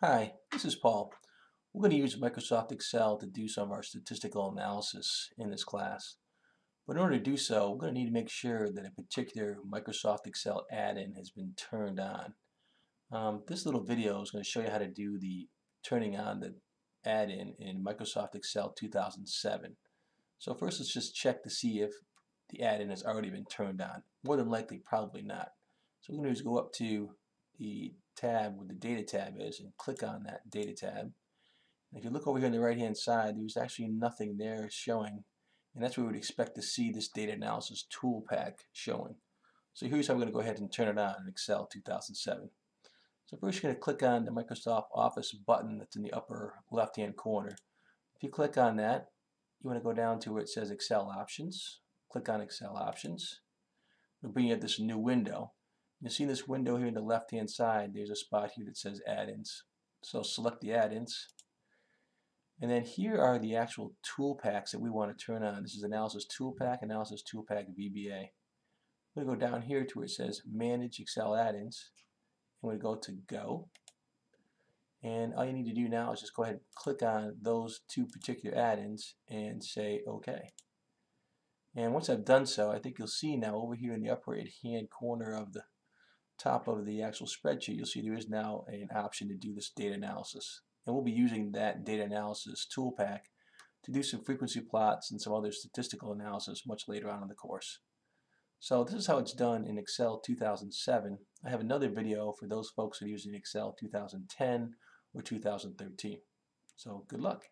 Hi, this is Paul. We're going to use Microsoft Excel to do some of our statistical analysis in this class. But in order to do so, we're going to need to make sure that a particular Microsoft Excel add-in has been turned on. Um, this little video is going to show you how to do the turning on the add-in in Microsoft Excel 2007. So first let's just check to see if the add-in has already been turned on. More than likely, probably not. So we're going to is go up to the tab where the data tab is and click on that data tab. And if you look over here on the right hand side there's actually nothing there showing and that's where we would expect to see this data analysis tool pack showing. So here's how we're going to go ahead and turn it on in Excel 2007. So first you're going to click on the Microsoft Office button that's in the upper left hand corner. If you click on that you want to go down to where it says Excel Options. Click on Excel Options. It'll bring you up this new window. You see this window here in the left hand side, there's a spot here that says add-ins. So select the add-ins. And then here are the actual tool packs that we want to turn on. This is Analysis ToolPak, Analysis ToolPak VBA. I'm going to go down here to where it says Manage Excel Add-ins. I'm going to go to Go. And all you need to do now is just go ahead and click on those two particular add-ins and say OK. And once I've done so, I think you'll see now over here in the upper right hand corner of the top of the actual spreadsheet, you'll see there is now an option to do this data analysis. And we'll be using that data analysis tool pack to do some frequency plots and some other statistical analysis much later on in the course. So this is how it's done in Excel 2007. I have another video for those folks who are using Excel 2010 or 2013. So good luck.